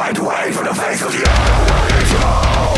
wide way from the face of the earth.